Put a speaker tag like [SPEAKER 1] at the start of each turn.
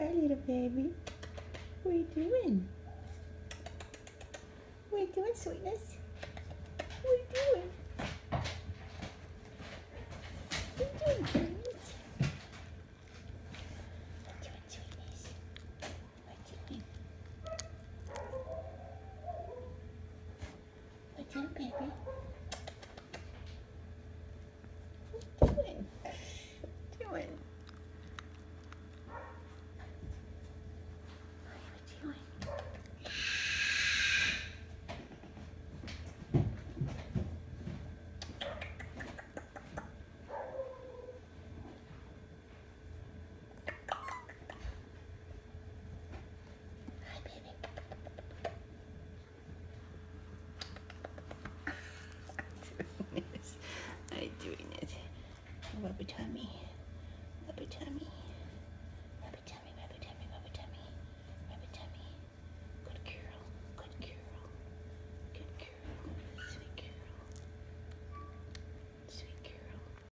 [SPEAKER 1] Hi, little baby. What are you doing? What are you doing, sweetness? What are you doing? What are you doing, sweetness? What are you doing, sweetness? What are you doing? What are you doing, baby? What are you doing? What are you doing? What you doing? Hi, baby. I'm doing it.